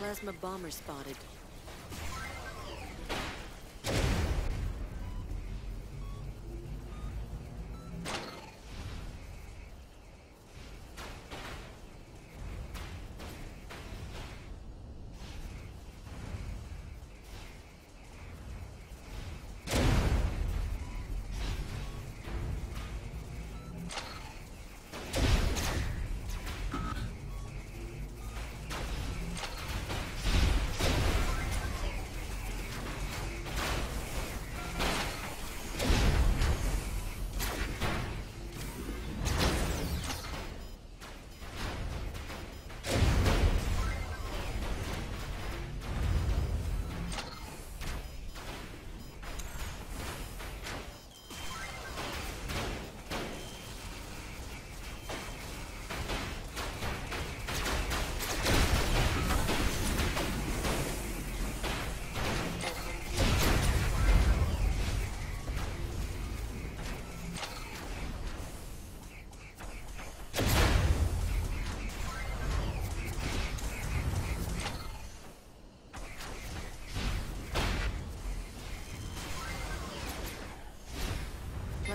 Plasma bomber spotted.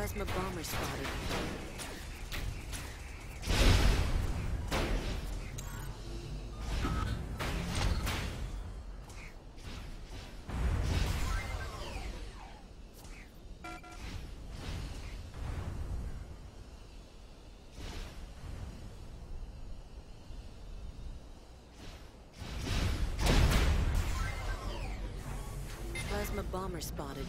Plasma bomber spotted. Plasma bomber spotted.